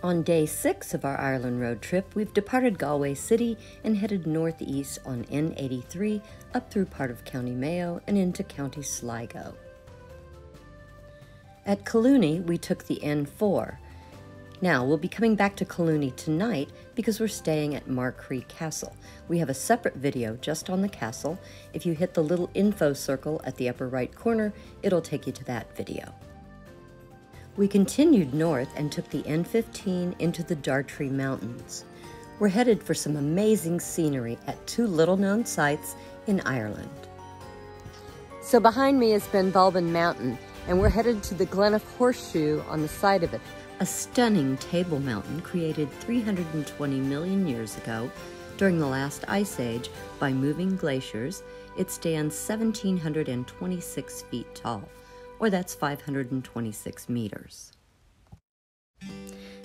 On day six of our Ireland road trip, we've departed Galway City and headed northeast on N83 up through part of County Mayo and into County Sligo. At Collooney, we took the N4. Now, we'll be coming back to Collooney tonight because we're staying at Markree Castle. We have a separate video just on the castle. If you hit the little info circle at the upper right corner, it'll take you to that video. We continued north and took the N15 into the Dartry Mountains. We're headed for some amazing scenery at two little known sites in Ireland. So behind me is Benbulben Mountain, and we're headed to the Gleniff Horseshoe on the side of it, a stunning table mountain created 320 million years ago during the last ice age by moving glaciers. It stands 1,726 feet tall, or that's 526 meters.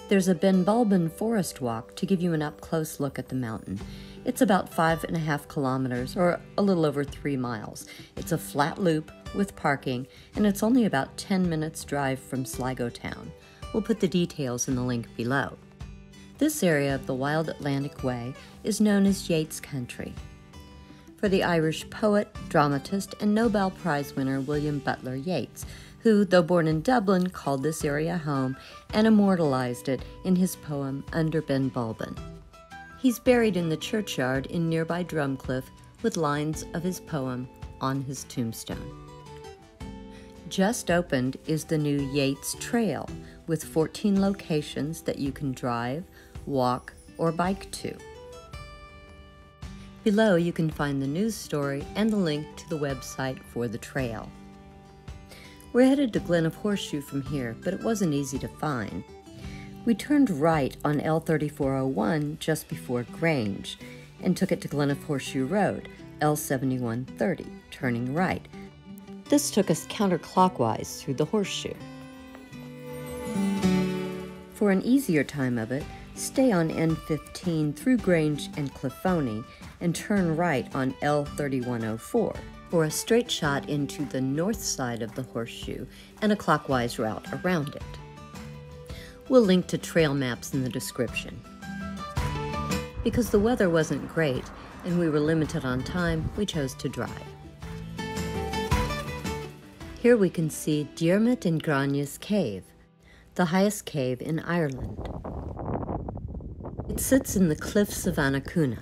There's a Benbulben forest walk to give you an up close look at the mountain. It's about five and a half kilometers, or a little over three miles. It's a flat loop with parking, and it's only about 10 minutes' drive from Sligo town. We'll put the details in the link below. This area of the Wild Atlantic Way is known as Yeats Country. For the Irish poet, dramatist, and Nobel Prize winner William Butler Yeats, who, though born in Dublin, called this area home and immortalized it in his poem Under Benbulben. He's buried in the churchyard in nearby Drumcliff with lines of his poem on his tombstone. Just opened is the new Yeats Trail with 14 locations that you can drive, walk, or bike to. Below, you can find the news story and the link to the website for the trail. We're headed to Gleniff Horseshoe from here, but it wasn't easy to find. We turned right on L3401 just before Grange and took it to Gleniff Horseshoe Road, L7130, turning right. This took us counterclockwise through the horseshoe. For an easier time of it, stay on N15 through Grange and Cliffoney and turn right on L3104 for a straight shot into the north side of the horseshoe and a clockwise route around it. We'll link to trail maps in the description. Because the weather wasn't great and we were limited on time, we chose to drive. Here we can see Diarmuid and Grainne's cave, the highest cave in Ireland. It sits in the cliffs of Annacuna.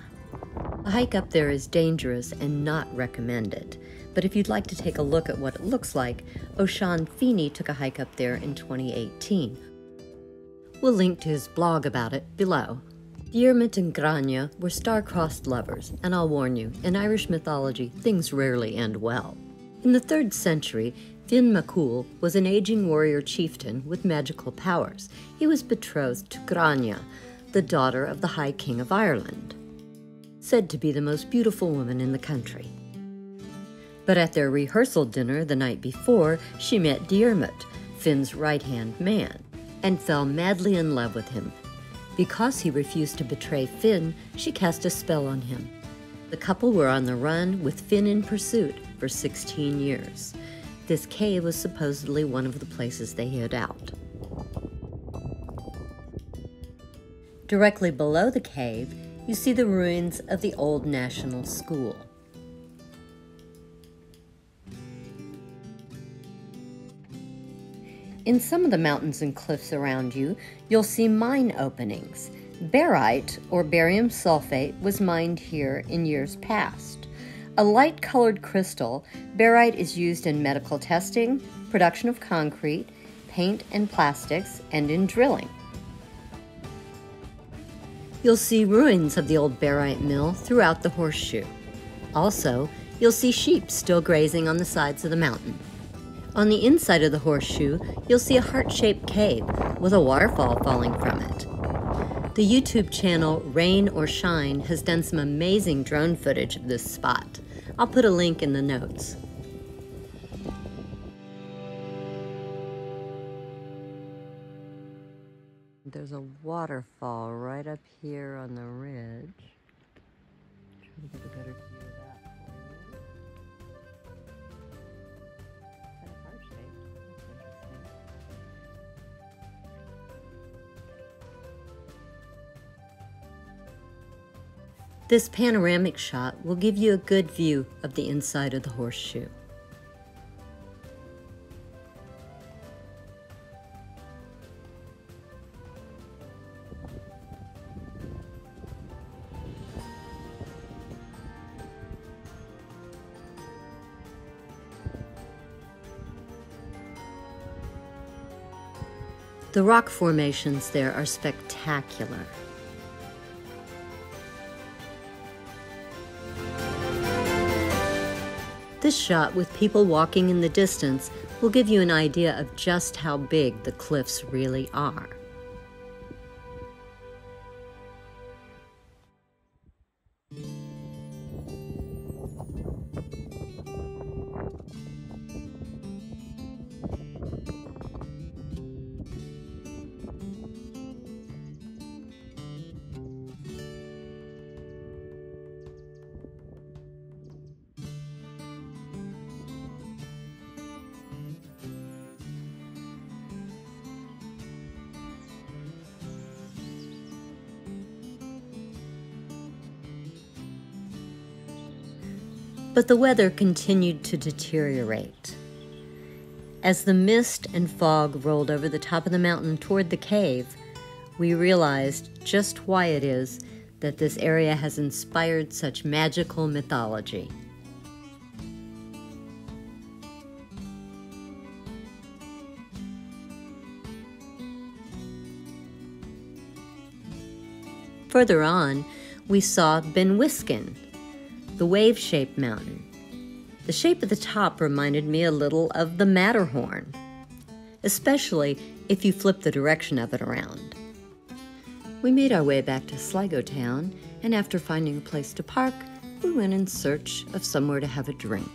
A hike up there is dangerous and not recommended, but if you'd like to take a look at what it looks like, O'Shawn Feeney took a hike up there in 2018. We'll link to his blog about it below. Diarmuid and Grainne were star-crossed lovers, and I'll warn you, in Irish mythology, things rarely end well. In the 3rd century, Finn McCool was an aging warrior chieftain with magical powers. He was betrothed to Grainne, the daughter of the High King of Ireland, said to be the most beautiful woman in the country. But at their rehearsal dinner the night before, she met Diarmuid, Finn's right hand man, and fell madly in love with him. Because he refused to betray Finn, she cast a spell on him. The couple were on the run with Finn in pursuit for 16 years. This cave was supposedly one of the places they hid out. Directly below the cave, you see the ruins of the old National School. In some of the mountains and cliffs around you, you'll see mine openings. Barite, or barium sulfate, was mined here in years past. A light colored crystal, barite is used in medical testing, production of concrete, paint and plastics, and in drilling. You'll see ruins of the old barite mill throughout the horseshoe. Also, you'll see sheep still grazing on the sides of the mountain. On the inside of the horseshoe, you'll see a heart-shaped cave with a waterfall falling from it. The YouTube channel Rain or Shine has done some amazing drone footage of this spot. I'll put a link in the notes. There's a waterfall right up here on the ridge. Trying to get a better view of that for you. It's kind of heart shaped. This panoramic shot will give you a good view of the inside of the horseshoe. The rock formations there are spectacular. This shot with people walking in the distance will give you an idea of just how big the cliffs really are. But the weather continued to deteriorate. As the mist and fog rolled over the top of the mountain toward the cave, we realized just why it is that this area has inspired such magical mythology. Further on, we saw Benwiskin, the wave shaped mountain. The shape of the top reminded me a little of the Matterhorn, especially if you flip the direction of it around. We made our way back to Sligo town, and after finding a place to park, we went in search of somewhere to have a drink.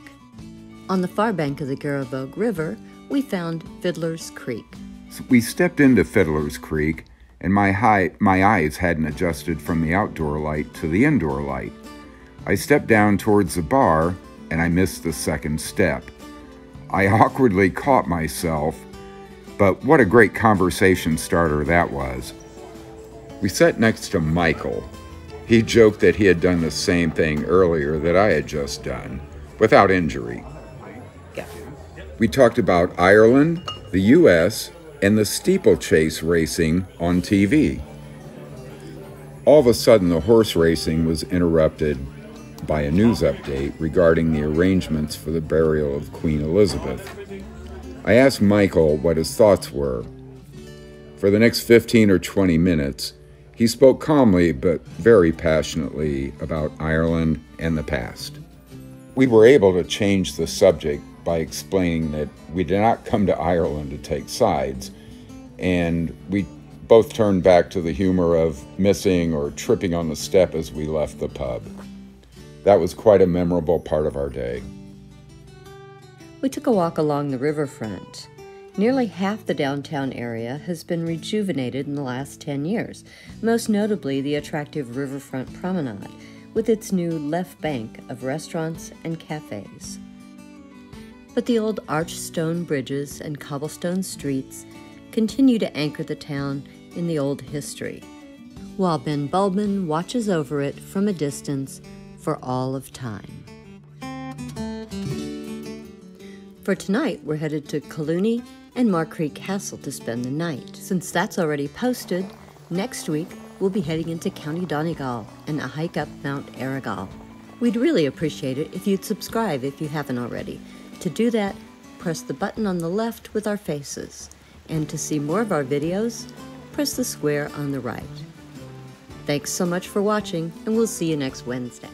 On the far bank of the Garavogue River, we found Fiddler's Creek. We stepped into Fiddler's Creek, and my, high, my eyes hadn't adjusted from the outdoor light to the indoor light. I stepped down towards the bar and I missed the second step. I awkwardly caught myself, but what a great conversation starter that was. We sat next to Michael. He joked that he had done the same thing earlier that I had just done, without injury. We talked about Ireland, the US, and the steeplechase racing on TV. All of a sudden, the horse racing was interrupted by a news update regarding the arrangements for the burial of Queen Elizabeth. I asked Michael what his thoughts were. For the next 15 or 20 minutes, he spoke calmly but very passionately about Ireland and the past. We were able to change the subject by explaining that we did not come to Ireland to take sides, and we both turned back to the humor of missing or tripping on the step as we left the pub. That was quite a memorable part of our day. We took a walk along the riverfront. Nearly half the downtown area has been rejuvenated in the last 10 years, most notably the attractive riverfront promenade, with its new left bank of restaurants and cafes. But the old arched stone bridges and cobblestone streets continue to anchor the town in the old history, while Benbulben watches over it from a distance for all of time. For tonight, we're headed to Collooney and Markree Castle to spend the night. Since that's already posted, next week we'll be heading into County Donegal and a hike up Mount Errigal. We'd really appreciate it if you'd subscribe if you haven't already. To do that, press the button on the left with our faces. And to see more of our videos, press the square on the right. Thanks so much for watching, and we'll see you next Wednesday.